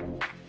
you